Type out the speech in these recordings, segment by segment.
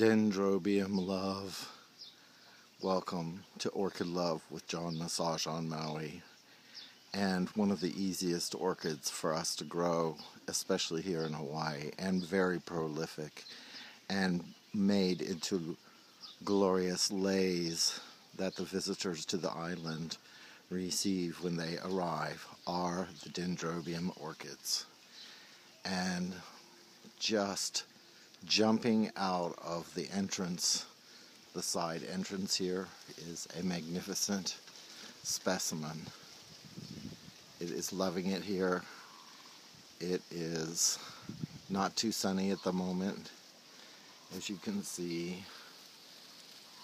Dendrobium love. Welcome to Orchid Love with John Massage on Maui. And one of the easiest orchids for us to grow, especially here in Hawaii, and very prolific and made into glorious leis that the visitors to the island receive when they arrive are the Dendrobium orchids. And just jumping out of the entrance, the side entrance here, is a magnificent specimen. It is loving it here. It is not too sunny at the moment, as you can see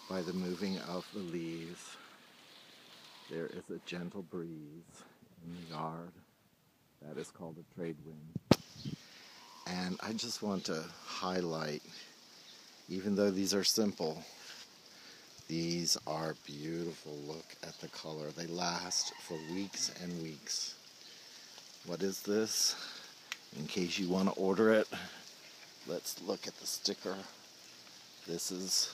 by the moving of the leaves. There is a gentle breeze in the yard. That is called a trade wind. And I just want to highlight, even though these are simple, these are beautiful. Look at the color. They last for weeks and weeks. What is this? In case you want to order it, let's look at the sticker. This is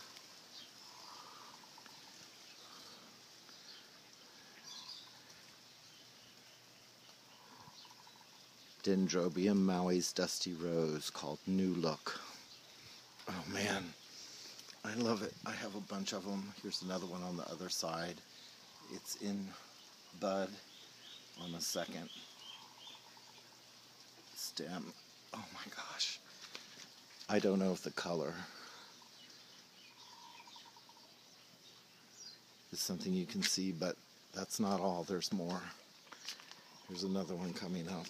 Dendrobium Maui's Dusty Rose called New Look. Oh man, I love it. I have a bunch of them. Here's another one on the other side. It's in bud on the second stem. Oh my gosh. I don't know if the color is something you can see, but that's not all. There's more. Here's another one coming up.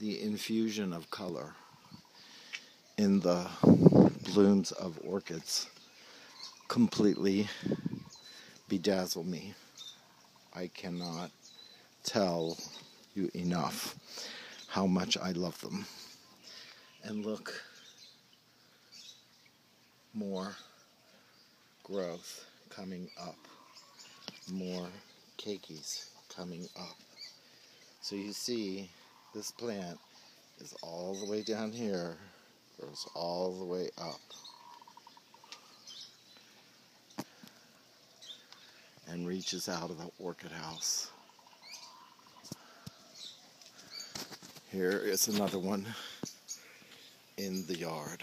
The infusion of color in the blooms of orchids completely bedazzle me. I cannot tell you enough how much I love them. And look, more growth coming up, more keikis coming up. So you see, this plant is all the way down here, goes all the way up. And reaches out of the orchid house. Here is another one in the yard.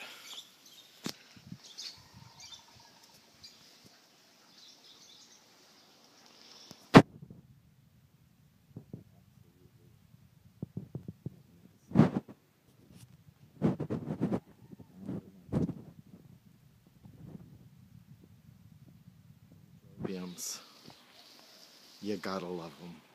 You gotta love them.